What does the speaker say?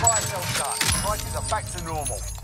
Prices are back to normal.